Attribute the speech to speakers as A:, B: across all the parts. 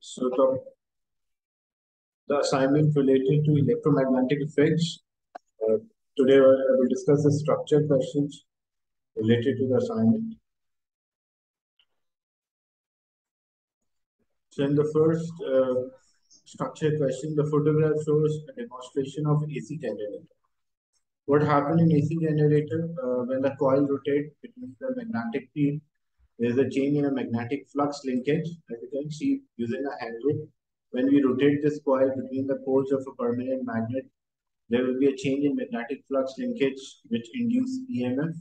A: So the, the assignment related to electromagnetic effects. Uh, today I will discuss the structure questions related to the assignment. So in the first uh, structure question, the photograph shows a demonstration of AC generator. What happened in AC generator uh, when the coil rotates between the magnetic field there is a change in a magnetic flux linkage, as you can see using a handle. When we rotate this coil between the poles of a permanent magnet, there will be a change in magnetic flux linkage which induce EMF.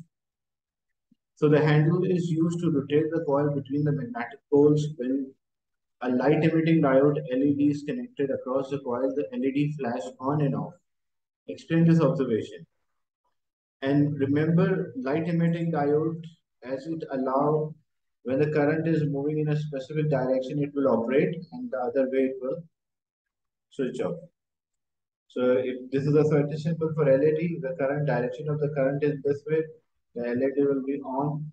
A: So the handle is used to rotate the coil between the magnetic poles. When a light emitting diode LED is connected across the coil, the LED flash on and off. Explain this observation. And remember, light emitting diode, as it allow when the current is moving in a specific direction, it will operate and the other way it will switch off. So if this is a certain symbol for LED, the current direction of the current is this way, the LED will be on.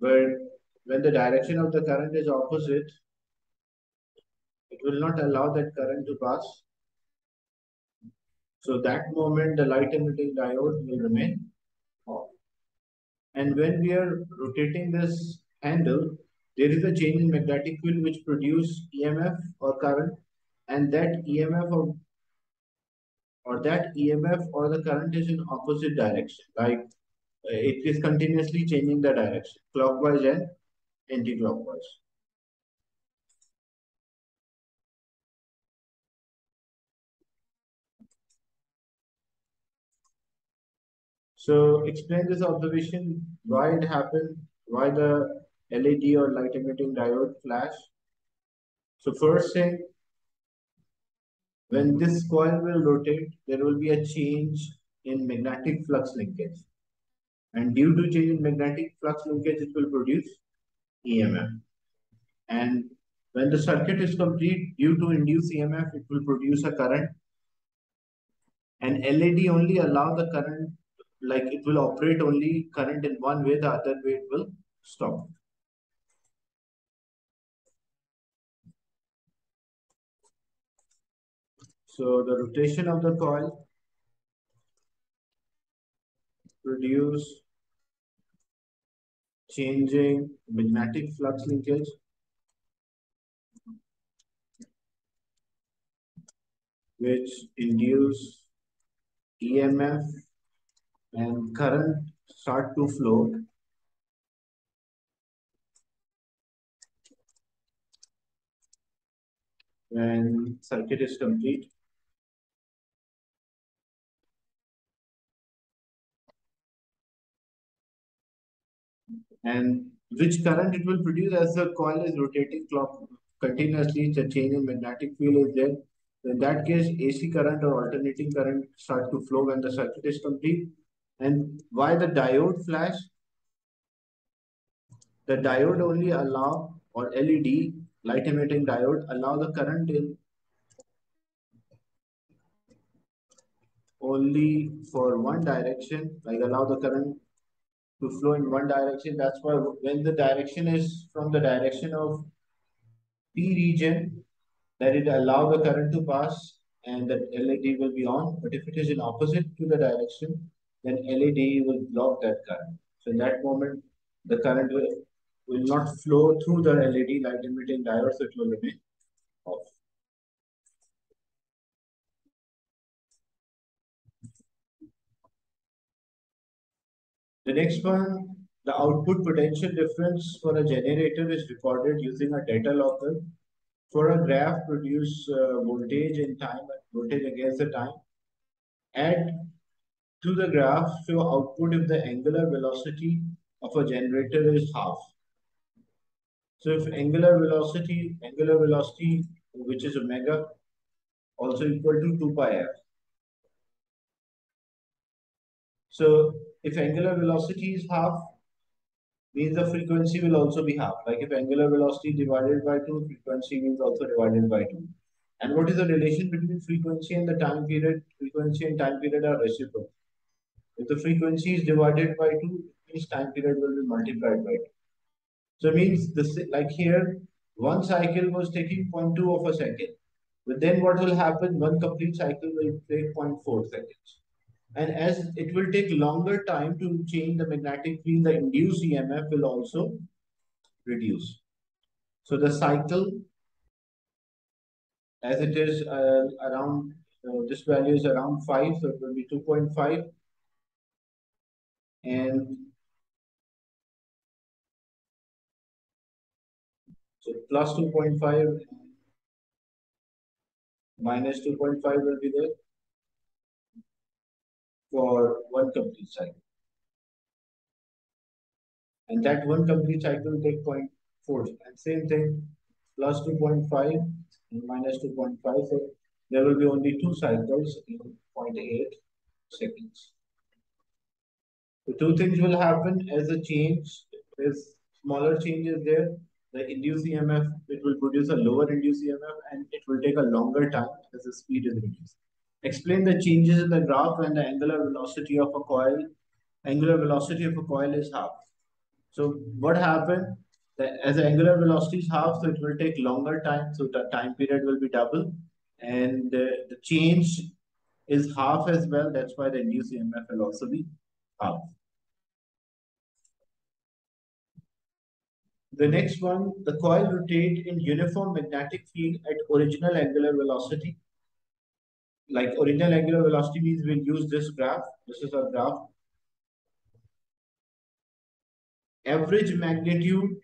A: But when the direction of the current is opposite, it will not allow that current to pass. So that moment, the light emitting diode will remain off. And when we are rotating this handle, there is a change in magnetic field which produce EMF or current and that EMF or, or that EMF or the current is in opposite direction. Like uh, it is continuously changing the direction, clockwise and anti-clockwise. So explain this observation, why it happened, why the LED or light emitting diode flash. So first thing, when this coil will rotate, there will be a change in magnetic flux linkage. And due to change in magnetic flux linkage, it will produce EMF. And when the circuit is complete, due to induced EMF, it will produce a current. And LED only allow the current like it will operate only current in one way, the other way it will stop. So the rotation of the coil produce changing magnetic flux linkage which induce EMF and current start to flow when circuit is complete. And which current it will produce as the coil is rotating clock continuously, the change in magnetic field is there. In that case, AC current or alternating current start to flow when the circuit is complete and why the diode flash? The diode only allow or LED light emitting diode allow the current in only for one direction, like allow the current to flow in one direction. That's why when the direction is from the direction of P region, that it allow the current to pass and that LED will be on. But if it is in opposite to the direction, then LED will block that current. So in that moment, the current will, will not flow through the LED light emitting diode, so it will remain off. The next one, the output potential difference for a generator is recorded using a data logger. For a graph, produce uh, voltage in time, voltage against the time. Add to the graph show output if the angular velocity of a generator is half. So if angular velocity, angular velocity, which is omega, also equal to 2 pi f. So if angular velocity is half, means the frequency will also be half. Like if angular velocity divided by 2, frequency means also divided by 2. And what is the relation between frequency and the time period? Frequency and time period are reciprocal. If the frequency is divided by 2, means time period will be multiplied by 2. So it means this like here, one cycle was taking 0.2 of a second. But then what will happen? One complete cycle will take 0.4 seconds. And as it will take longer time to change the magnetic field, the induced EMF will also reduce. So the cycle, as it is uh, around, uh, this value is around 5, so it will be 2.5. And so plus 2.5 minus 2.5 will be there for one complete cycle. And that one complete cycle will take 0.4. And same thing, plus 2.5 and minus 2.5. So there will be only two cycles in 0.8 seconds. The two things will happen as a change is smaller changes there. The induced EMF, it will produce a lower induced EMF and it will take a longer time as the speed is reduced. Explain the changes in the graph when the angular velocity of a coil, angular velocity of a coil is half. So what happened? As the angular velocity is half, so it will take longer time. So the time period will be double. And the, the change is half as well. That's why the induced EMF will also be half. The next one, the coil rotate in uniform magnetic field at original angular velocity like original angular velocity means we'll use this graph. This is our graph. Average magnitude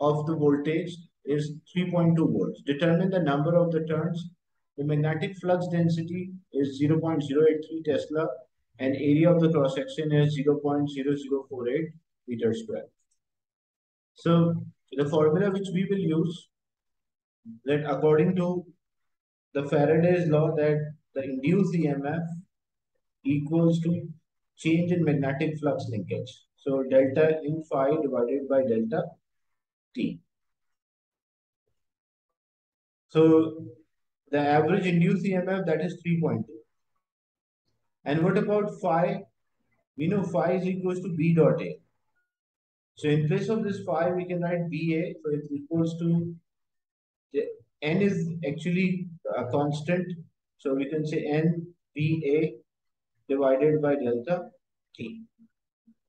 A: of the voltage is 3.2 volts. Determine the number of the turns. The magnetic flux density is 0.083 Tesla and area of the cross section is 0.0048 meter square. So the formula which we will use that according to the Faraday's law that the induced EMF equals to change in magnetic flux linkage. So delta in phi divided by delta t. So the average induced EMF that is 3.2. And what about phi? We know phi is equals to B dot A. So in place of this phi, we can write BA. So it's equals to N is actually a constant. So we can say N A divided by delta T.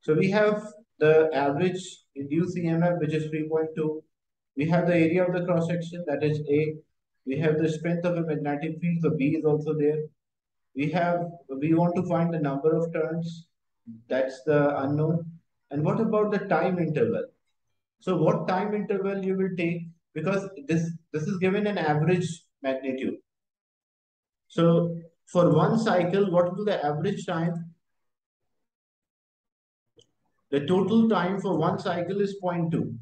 A: So we have the average induced EMF, which is 3.2. We have the area of the cross section, that is A. We have the strength of a magnetic field, so B is also there. We have, we want to find the number of turns, that's the unknown. And what about the time interval? So what time interval you will take because this, this is given an average magnitude. So for one cycle, what will the average time? The total time for one cycle is 0.2.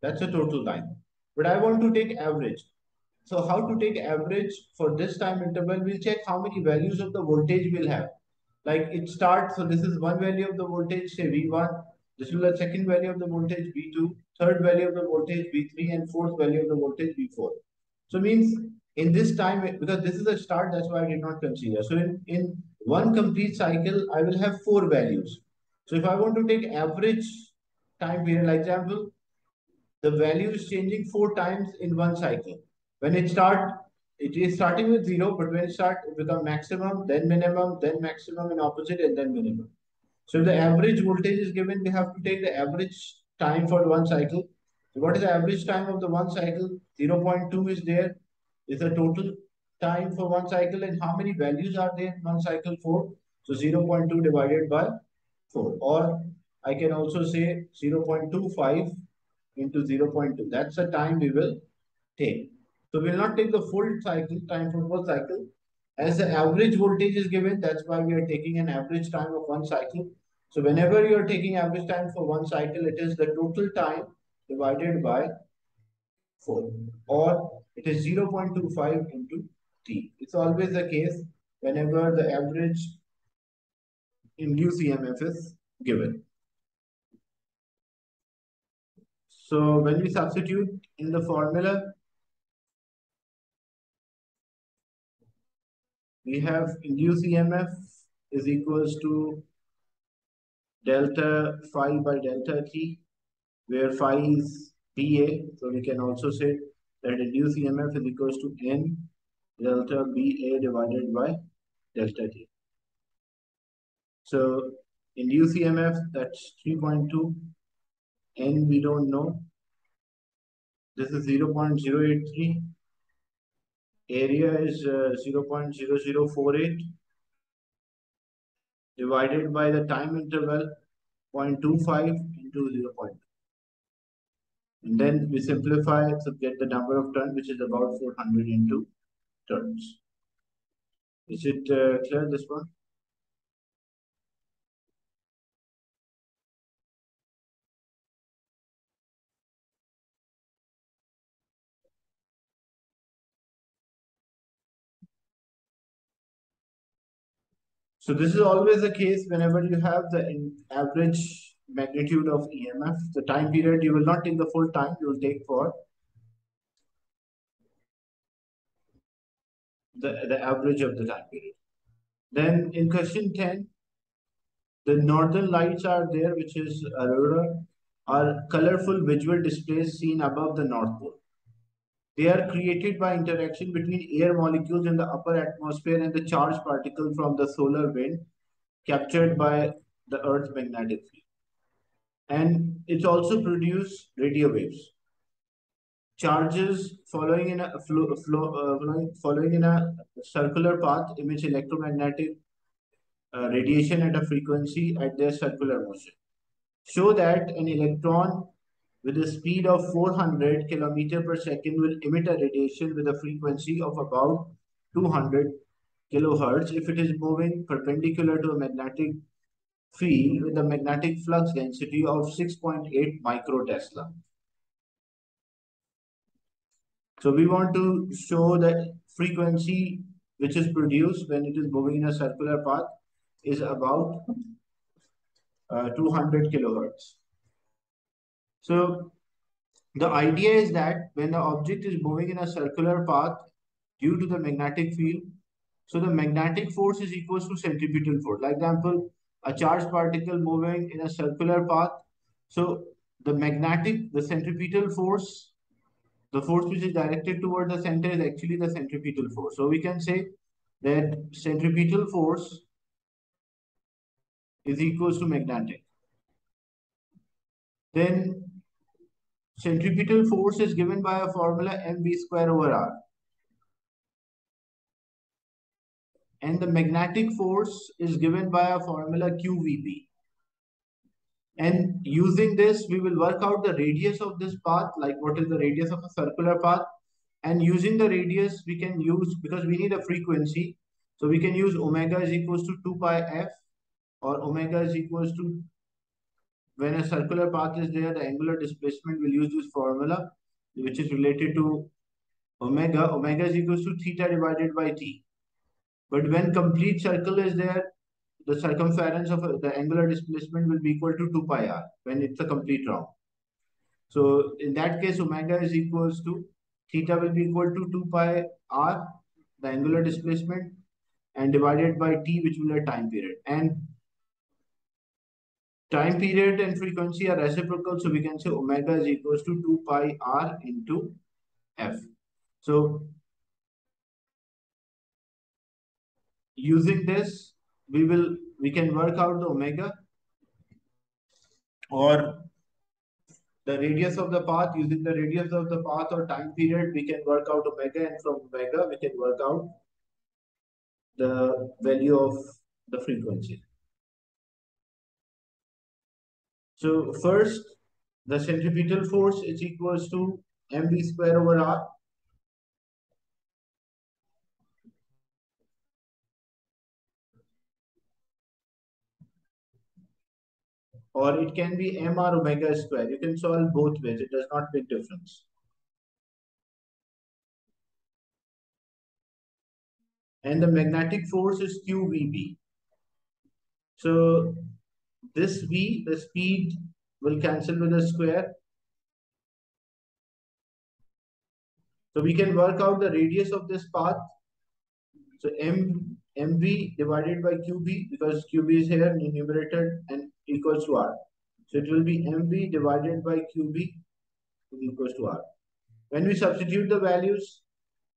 A: That's the total time. But I want to take average. So how to take average for this time interval? We'll check how many values of the voltage we'll have. Like it starts, so this is one value of the voltage, say V1. This will be the second value of the voltage V2 third value of the voltage V3 and fourth value of the voltage V4. So means in this time, because this is a start, that's why I did not consider. So in, in one complete cycle, I will have four values. So if I want to take average time period, like example, the value is changing four times in one cycle. When it start, it is starting with zero, but when it start, it become maximum, then minimum, then maximum in opposite, and then minimum. So the average voltage is given, we have to take the average time for one cycle. So what is the average time of the one cycle? 0.2 is there. Is the total time for one cycle and how many values are there in one cycle? 4. So 0.2 divided by 4. Or I can also say 0.25 into 0.2. That's the time we will take. So we will not take the full cycle, time for full cycle. As the average voltage is given, that's why we are taking an average time of one cycle. So whenever you're taking average time for one cycle, it is the total time divided by 4 or it is 0.25 into t. It's always the case whenever the average induced EMF is given. So when we substitute in the formula, we have induced EMF is equals to delta phi by delta t, where phi is BA. So we can also say that induced EMF is equals to N delta BA divided by delta T. So induced EMF, that's 3.2. N we don't know. This is 0 0.083. Area is uh, 0 0.0048 divided by the time interval 0.25 into 0 0.2. And then we simplify to get the number of turns, which is about 400 into turns. Is it uh, clear, this one? So this is always the case whenever you have the average magnitude of EMF. The time period, you will not take the full time, you will take for the, the average of the time period. Then in question 10, the northern lights are there, which is aurora, are colorful visual displays seen above the North Pole. They are created by interaction between air molecules in the upper atmosphere and the charged particle from the solar wind captured by the Earth's magnetic field. And it's also produce radio waves. Charges following in a flow, flow uh, following in a circular path emit electromagnetic uh, radiation at a frequency at their circular motion. Show that an electron with a speed of 400 km per second will emit a radiation with a frequency of about 200 kilohertz if it is moving perpendicular to a magnetic field with a magnetic flux density of 6.8 microtesla. So we want to show that frequency which is produced when it is moving in a circular path is about uh, 200 kilohertz. So the idea is that when the object is moving in a circular path due to the magnetic field, so the magnetic force is equal to centripetal force. Like example, a charged particle moving in a circular path. So the magnetic, the centripetal force, the force which is directed toward the center is actually the centripetal force. So we can say that centripetal force is equals to magnetic. Then centripetal force is given by a formula mv square over r. And the magnetic force is given by a formula qvB. And using this, we will work out the radius of this path, like what is the radius of a circular path. And using the radius, we can use, because we need a frequency, so we can use omega is equals to 2 pi f or omega is equals to when a circular path is there, the angular displacement will use this formula, which is related to omega. Omega is equals to theta divided by t. But when complete circle is there, the circumference of the angular displacement will be equal to 2 pi r when it's a complete round. So in that case, omega is equals to theta will be equal to 2 pi r, the angular displacement, and divided by t, which will be a time period. And time period and frequency are reciprocal. So we can say omega is equals to 2 pi r into f. So using this, we will we can work out the omega or the radius of the path using the radius of the path or time period we can work out omega and from omega we can work out the value of the frequency So first, the centripetal force is equals to mv square over r. Or it can be mr omega square. You can solve both ways. It does not make difference. And the magnetic force is QVB. So this v, the speed will cancel with a square. So we can work out the radius of this path. So m mv divided by qb because qb is here in numerator and equals to r. So it will be mv divided by qb equals to r. When we substitute the values,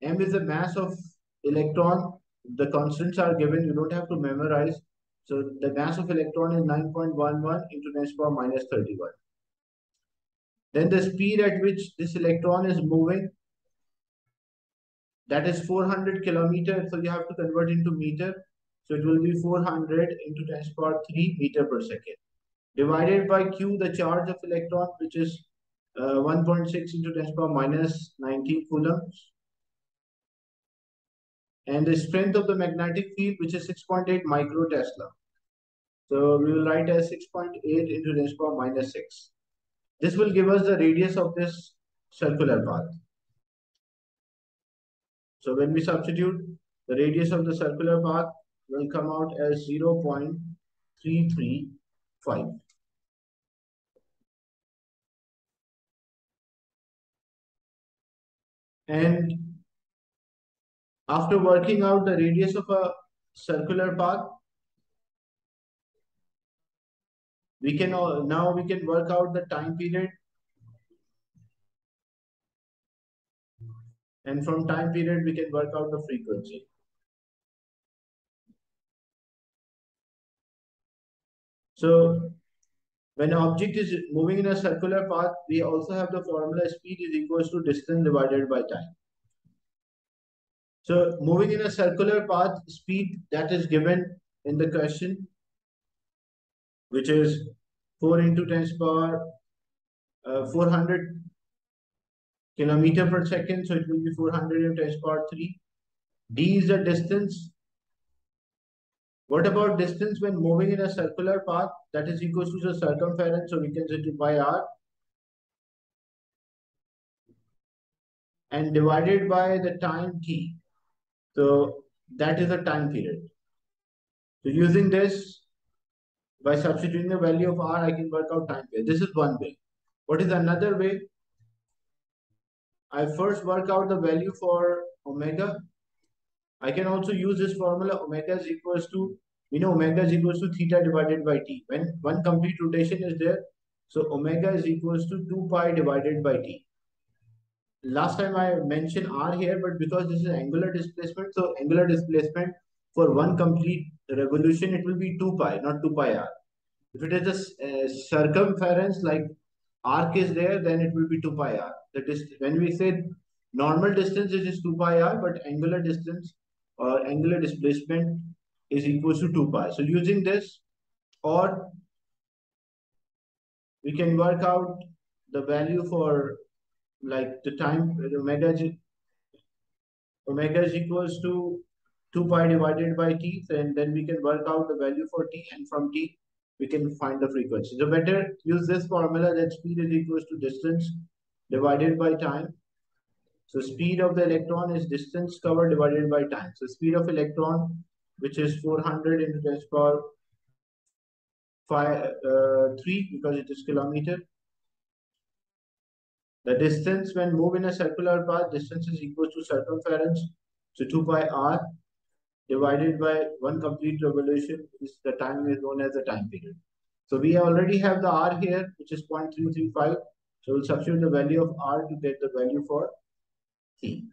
A: m is the mass of electron. The constants are given. You don't have to memorize. So the mass of electron is 9.11 into 10 to power minus 31. Then the speed at which this electron is moving, that is 400 kilometer. So you have to convert into meter. So it will be 400 into 10 to power 3 meter per second. Divided by Q, the charge of electron, which is uh, 1.6 into 10 to power minus 19 coulombs. And the strength of the magnetic field, which is 6.8 micro Tesla. So we will write as 6.8 into 10 power minus 6. This will give us the radius of this circular path. So when we substitute, the radius of the circular path will come out as 0 0.335. And after working out the radius of a circular path, we can now we can work out the time period. And from time period we can work out the frequency. So when an object is moving in a circular path we also have the formula speed is equals to distance divided by time so moving in a circular path speed that is given in the question which is 4 into 10 power uh, 400 kilometer per second. So it will be 400 into 10 power 3. D is the distance. What about distance when moving in a circular path? That is equal to the circumference. So we can say 2 pi r. And divided by the time t. So that is a time period. So using this, by substituting the value of r, I can work out time period. This is one way. What is another way? I first work out the value for omega. I can also use this formula omega is equals to, you know, omega is equals to theta divided by t. When one complete rotation is there, so omega is equals to 2 pi divided by t. Last time I mentioned r here, but because this is angular displacement, so angular displacement for one complete revolution, it will be 2 pi, not 2 pi r. If it is a uh, circumference like arc is there, then it will be 2 pi r. The distance, when we say normal distance, it is 2 pi r, but angular distance or angular displacement is equal to 2 pi. So using this, or we can work out the value for like the time omega g omega is equals to 2 pi divided by t, and then we can work out the value for t, and from t, we can find the frequency. So better use this formula that speed is equals to distance divided by time. So speed of the electron is distance covered divided by time. So speed of electron, which is 400 into 10 power five, uh, 3 because it is kilometer. The distance when move in a circular path, distance is equal to circumference. So 2 pi r divided by one complete revolution is the time is known as the time period. So we already have the R here, which is 0.335. So we'll substitute the value of R to get the value for T.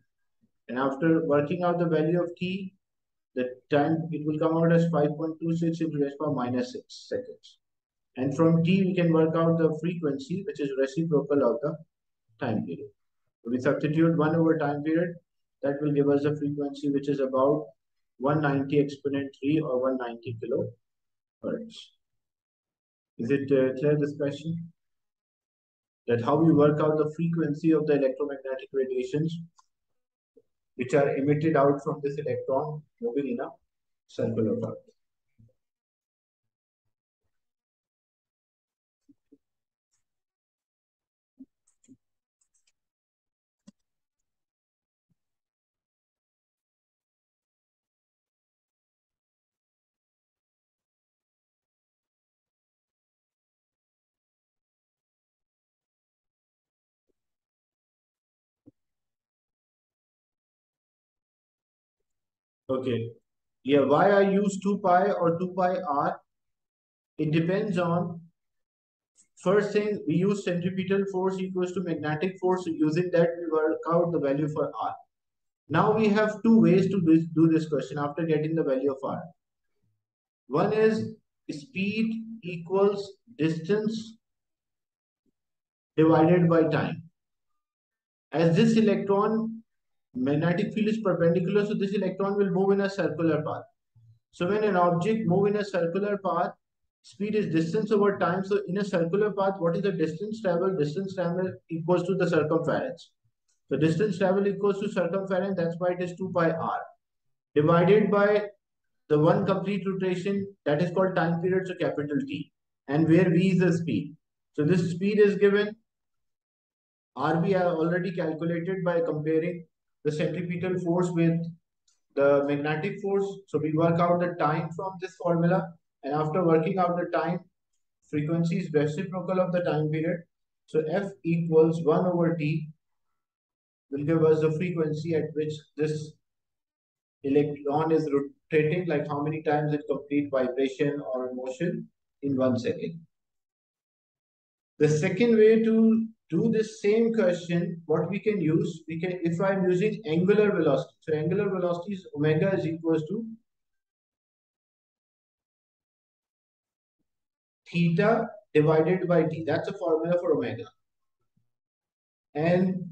A: And after working out the value of T, the time it will come out as 5.26 into s power minus 6 seconds. And from T, we can work out the frequency, which is reciprocal of the time period. We substitute 1 over time period. That will give us a frequency, which is about 190 exponent 3 or 190 kilohertz. Is it uh, clear this question? That how we work out the frequency of the electromagnetic radiations which are emitted out from this electron moving in a circular path. Okay. Yeah, why I use 2 pi or 2 pi r? It depends on first thing, we use centripetal force equals to magnetic force. Using that, we work out the value for R. Now we have two ways to do this question after getting the value of R. One is speed equals distance divided by time. As this electron magnetic field is perpendicular, so this electron will move in a circular path. So when an object move in a circular path, speed is distance over time. So in a circular path, what is the distance travel? Distance travel equals to the circumference. So distance travel equals to circumference. That's why it is 2 pi r. Divided by the one complete rotation that is called time period, so capital T. And where v is the speed. So this speed is given. RB are already calculated by comparing the centripetal force with the magnetic force. So we work out the time from this formula. And after working out the time, frequency is reciprocal of the time period. So F equals 1 over T will give us the frequency at which this electron is rotating, like how many times it complete vibration or motion in one second. The second way to do this same question, what we can use, we can, if I'm using angular velocity, so angular velocity is omega is equals to theta divided by t. That's a formula for omega. And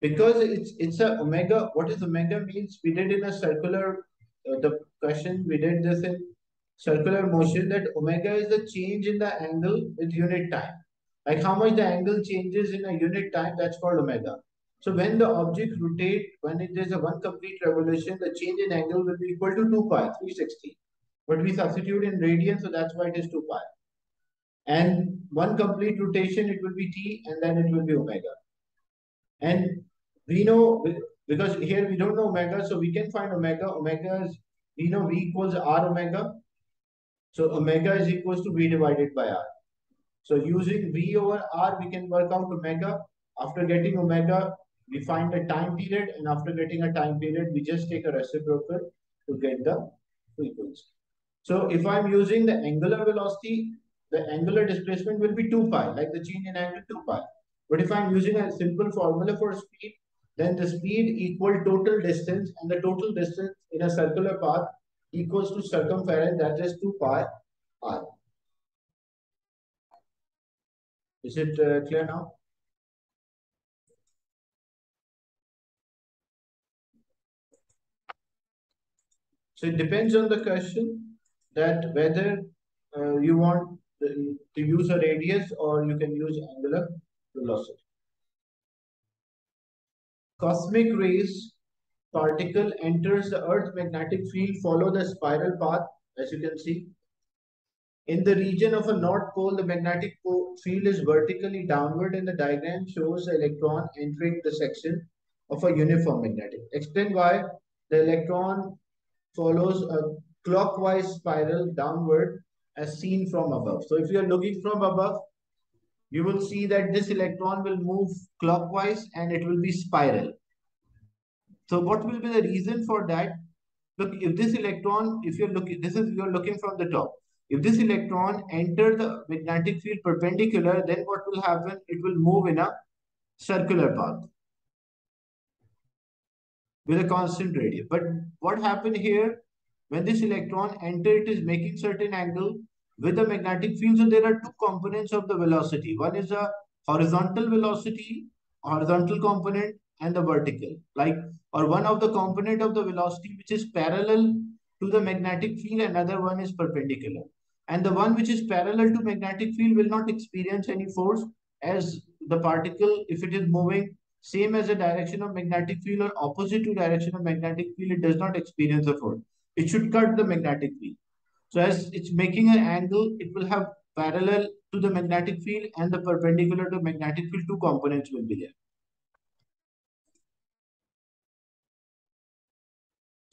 A: because it's it's a omega, what is omega means? We did in a circular, uh, the question, we did this in circular motion that omega is the change in the angle with unit time. Like how much the angle changes in a unit time, that's called omega. So when the object rotate, when it is a one complete revolution, the change in angle will be equal to 2 pi, 360. But we substitute in radian, so that's why it is 2 pi. And one complete rotation, it will be t, and then it will be omega. And we know, because here we don't know omega, so we can find omega. Omega is, we know V equals R omega. So omega is equals to V divided by R. So using V over R, we can work out omega. After getting omega, we find a time period. And after getting a time period, we just take a reciprocal to get the frequency. So if I'm using the angular velocity, the angular displacement will be 2 pi, like the change in angle 2 pi. But if I'm using a simple formula for speed, then the speed equal total distance and the total distance in a circular path equals to circumference that is 2 pi r. Is it uh, clear now? So it depends on the question that whether uh, you want to use a radius or you can use angular velocity. Cosmic rays particle enters the Earth's magnetic field, follow the spiral path, as you can see. In the region of a North Pole, the magnetic field is vertically downward and the diagram shows the electron entering the section of a uniform magnetic. Explain why the electron follows a clockwise spiral downward as seen from above. So if you are looking from above, you will see that this electron will move clockwise and it will be spiral. So what will be the reason for that? Look, if this electron, if you're looking, this is you're looking from the top. If this electron enter the magnetic field perpendicular, then what will happen? It will move in a circular path with a constant radius. But what happened here? When this electron enter, it is making certain angle with the magnetic field. So there are two components of the velocity. One is a horizontal velocity, horizontal component, and the vertical. Like, or one of the component of the velocity which is parallel to the magnetic field, another one is perpendicular. And the one which is parallel to magnetic field will not experience any force as the particle, if it is moving same as the direction of magnetic field or opposite to direction of magnetic field, it does not experience a force. It should cut the magnetic field. So as it's making an angle, it will have parallel to the magnetic field and the perpendicular to magnetic field, two components will be there.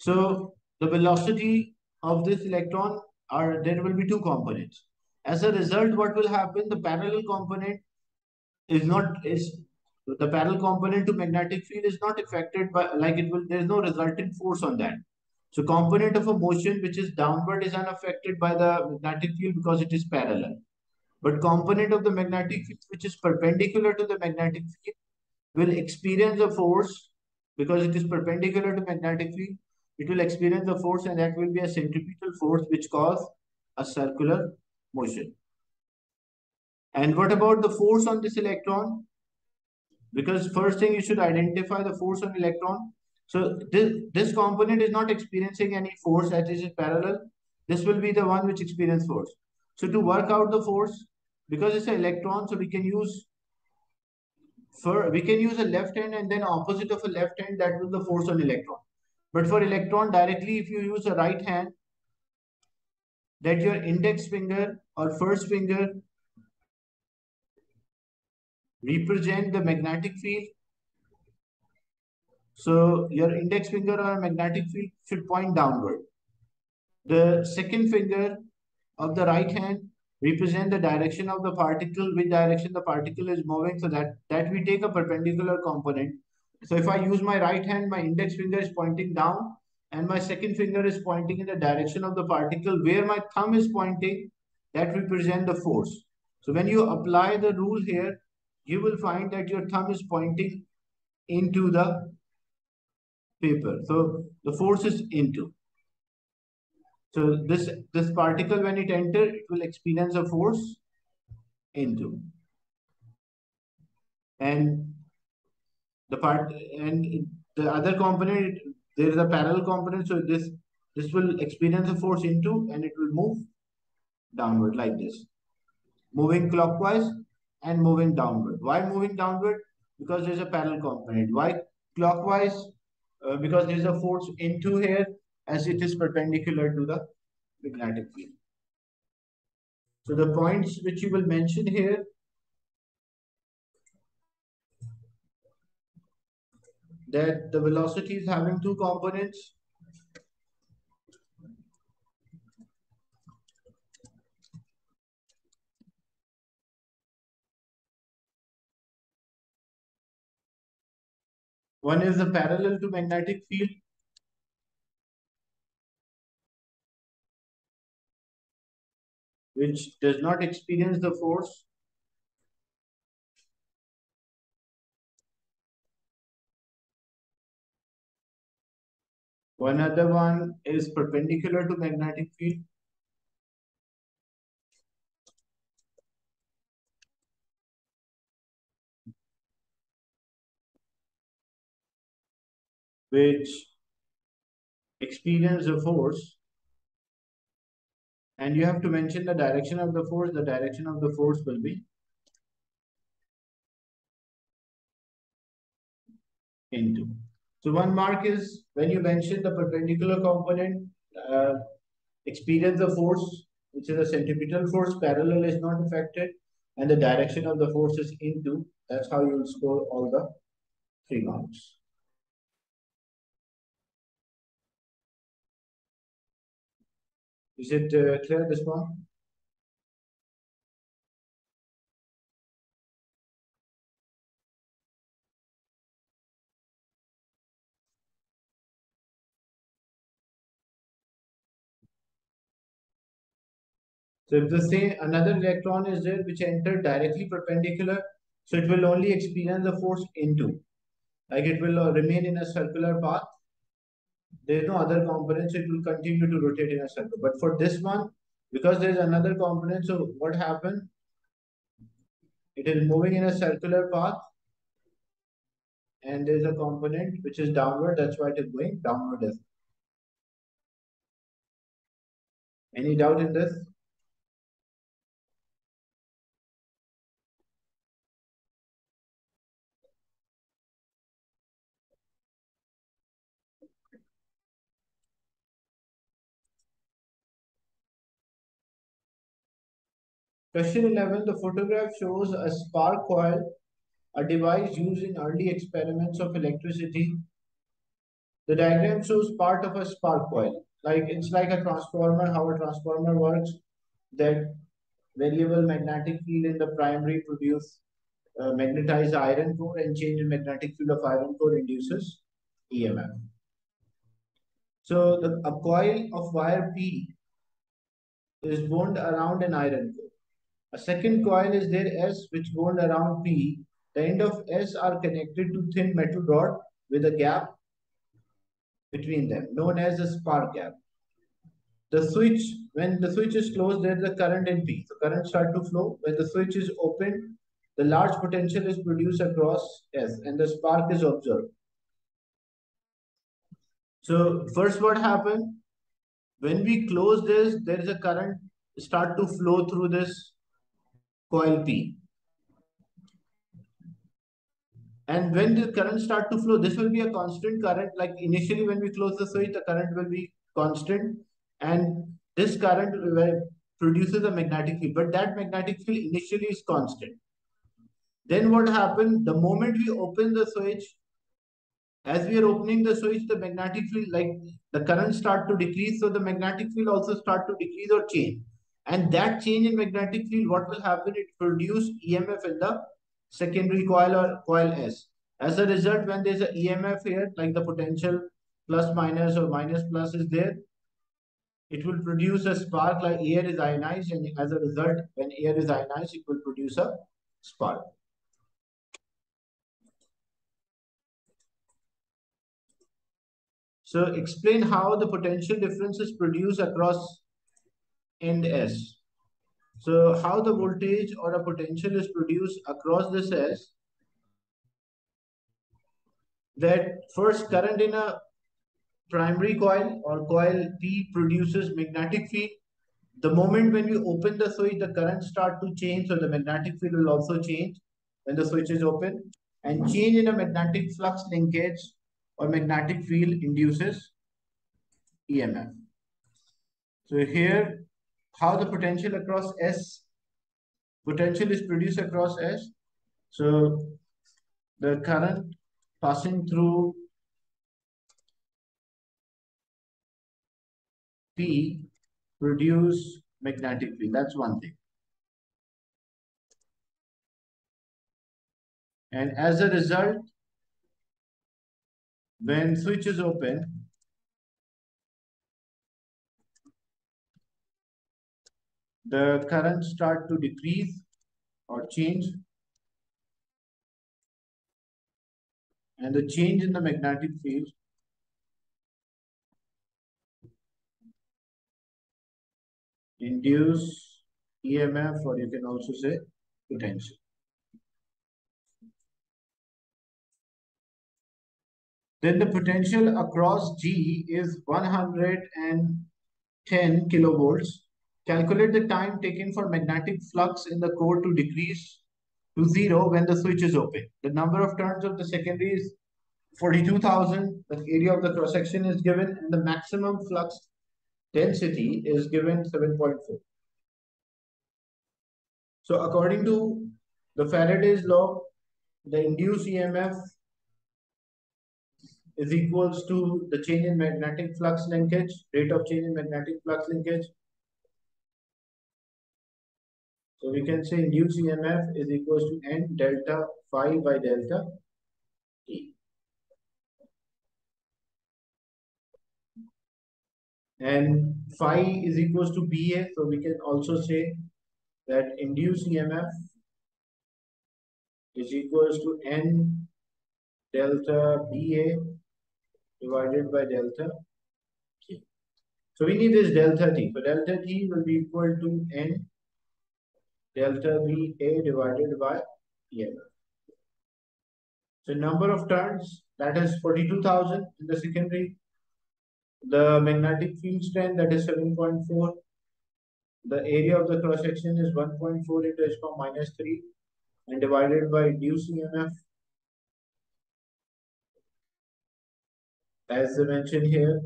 A: So the velocity of this electron are there will be two components. As a result, what will happen? The parallel component is not is the parallel component to magnetic field is not affected by like it will there is no resultant force on that. So component of a motion which is downward is unaffected by the magnetic field because it is parallel. But component of the magnetic field which is perpendicular to the magnetic field will experience a force because it is perpendicular to magnetic field. It will experience the force and that will be a centripetal force which cause a circular motion. And what about the force on this electron? Because first thing you should identify the force on electron. So this, this component is not experiencing any force that is parallel. This will be the one which experience force. So to work out the force, because it's an electron, so we can use for we can use a left hand and then opposite of a left hand that will the force on electron. But for electron directly, if you use a right hand, that your index finger or first finger represent the magnetic field. So your index finger or magnetic field should point downward. The second finger of the right hand represent the direction of the particle, which direction the particle is moving. So that, that we take a perpendicular component. So if I use my right hand, my index finger is pointing down and my second finger is pointing in the direction of the particle where my thumb is pointing, that represent the force. So when you apply the rule here, you will find that your thumb is pointing into the paper. So the force is into. So this, this particle, when it enter, it will experience a force into. And the part and the other component, there is a parallel component. So this, this will experience a force into and it will move downward like this. Moving clockwise and moving downward. Why moving downward? Because there's a parallel component. Why clockwise? Uh, because there's a force into here as it is perpendicular to the magnetic field. So the points which you will mention here that the velocity is having two components. One is the parallel to magnetic field which does not experience the force One other one is perpendicular to magnetic field. which experience the force and you have to mention the direction of the force. The direction of the force will be into. So one mark is when you mention the perpendicular component, uh, experience the force, which is a centripetal force, parallel is not affected, and the direction of the force is into. That's how you will score all the three marks. Is it uh, clear, this one? So if the same another electron is there which entered directly perpendicular, so it will only experience the force into. Like it will uh, remain in a circular path there is no other component, so it will continue to rotate in a circle. But for this one, because there is another component, so what happened? It is moving in a circular path, and there is a component which is downward. That's why it is going downward. Any doubt in this? Question 11, the photograph shows a spark coil, a device used in early experiments of electricity. The diagram shows part of a spark coil. Like it's like a transformer, how a transformer works, that variable magnetic field in the primary produce uh, magnetized iron core and change in magnetic field of iron core induces EMF. So the, a coil of wire P is wound around an iron core A second coil is there S which goes around P. The end of S are connected to thin metal rod with a gap between them, known as a spark gap. The switch, when the switch is closed, there is a current in P. So current start to flow. When the switch is open, the large potential is produced across S and the spark is observed. So first what happened? When we close this, there is a current start to flow through this coil P. And when the current start to flow, this will be a constant current. Like initially when we close the switch, the current will be constant. And this current produces a magnetic field. But that magnetic field initially is constant. Then what happened? The moment we open the switch, as we are opening the switch, the magnetic field, like the current start to decrease. So the magnetic field also start to decrease or change. And that change in magnetic field, what will happen? It produce EMF in the secondary coil or coil S. As a result, when there's an EMF here, like the potential plus minus or minus plus is there, it will produce a spark like air is ionized and as a result, when air is ionized, it will produce a spark. So explain how the potential difference is produced across end S. So how the voltage or a potential is produced across this S, that first current in a primary coil or coil P produces magnetic field. The moment when we open the switch, the current start to change, so the magnetic field will also change when the switch is open. And change in a magnetic flux linkage or magnetic field induces EMF. So here how the potential across S, potential is produced across S. So the current passing through P produce magnetic field. That's one thing. And as a result, when switch is open, the current start to decrease or change. And the change in the magnetic field. Induce EMF or you can also say potential. Then the potential across G is 110 kilovolts Calculate the time taken for magnetic flux in the core to decrease to zero when the switch is open. The number of turns of the secondary is 42,000. The area of the cross section is given and the maximum flux density is given 7.4. So according to the Faraday's law, the induced EMF is equals to the change in magnetic flux linkage, rate of change in magnetic flux linkage So we can say induced EMF is equals to N delta phi by delta T. And phi is equals to BA. So we can also say that induced EMF is equals to N delta BA divided by delta T. So we need this delta T. So delta T will be equal to N delta BA divided by EMF. So number of turns, that is 42,000 in the secondary. The magnetic field strength, that is 7.4. The area of the cross section is 1.4 into h power minus 3 and divided by induced EMF. As mentioned here,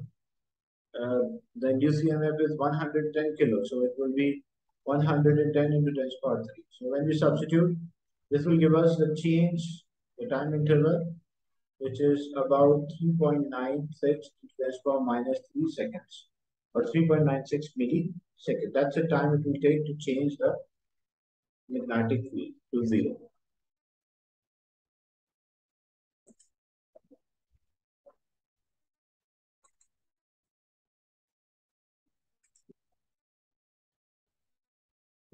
A: uh, the induced EMF is 110 kilo, so it will be 110 into 10 power 3. So when we substitute, this will give us the change, the time interval, which is about 3.96 to 10 power minus 3 seconds or 3.96 milliseconds. That's the time it will take to change the magnetic field to zero.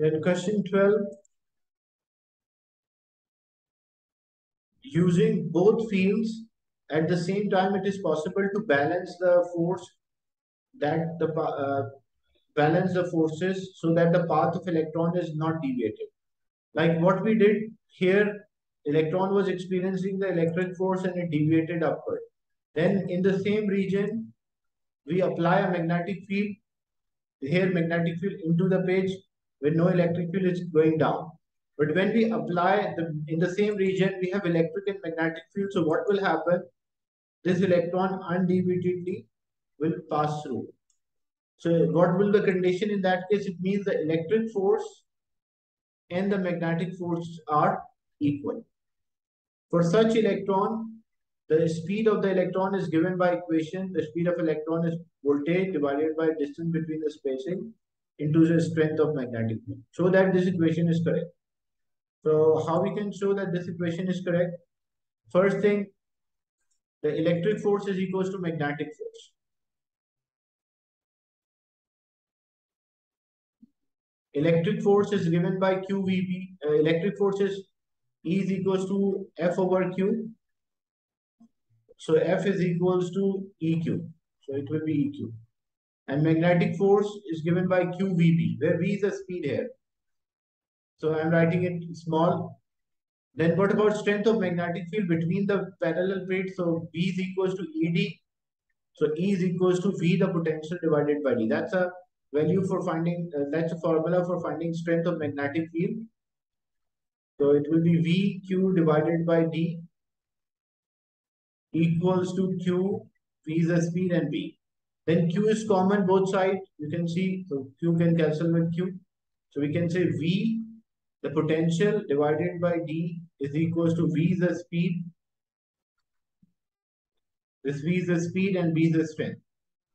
A: Then question 12. Using both fields at the same time, it is possible to balance the force that the uh, balance the forces so that the path of electron is not deviated. Like what we did here, electron was experiencing the electric force and it deviated upward. Then in the same region, we apply a magnetic field. Here magnetic field into the page where no electric field is going down. But when we apply the in the same region, we have electric and magnetic field. So what will happen? This electron undeviatedly will pass through. So what will the condition in that case? It means the electric force and the magnetic force are equal. For such electron, the speed of the electron is given by equation. The speed of electron is voltage divided by distance between the spacing into the strength of magnetic field. So that this equation is correct. So how we can show that this equation is correct? First thing, the electric force is equals to magnetic force. Electric force is given by QVB. Uh, electric force is E is equals to F over Q. So F is equals to EQ. So it will be EQ. And magnetic force is given by QVB, where V is the speed here. So I'm writing it small. Then what about strength of magnetic field between the parallel plates? So V is equals to ED. So E is equals to V the potential divided by D. That's a value for finding, uh, that's a formula for finding strength of magnetic field. So it will be VQ divided by D equals to Q, V is the speed and B. Then Q is common both sides. You can see, so Q can cancel with Q. So we can say V, the potential divided by D is equals to V is the speed. This V is the speed and B is the strength.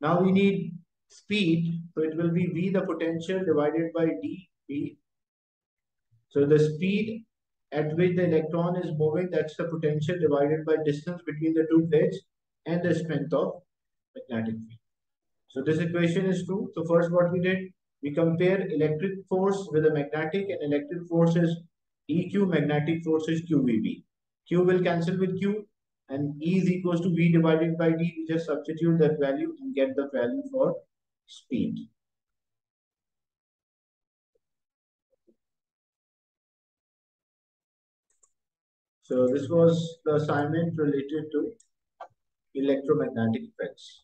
A: Now we need speed. So it will be V the potential divided by D, V. So the speed at which the electron is moving, that's the potential divided by distance between the two plates and the strength of magnetic field. So this equation is true. So first what we did, we compare electric force with the magnetic and electric force is EQ, magnetic force is QVB. Q will cancel with Q and E is equals to V divided by D. We just substitute that value and get the value for speed. So this was the assignment related to electromagnetic effects.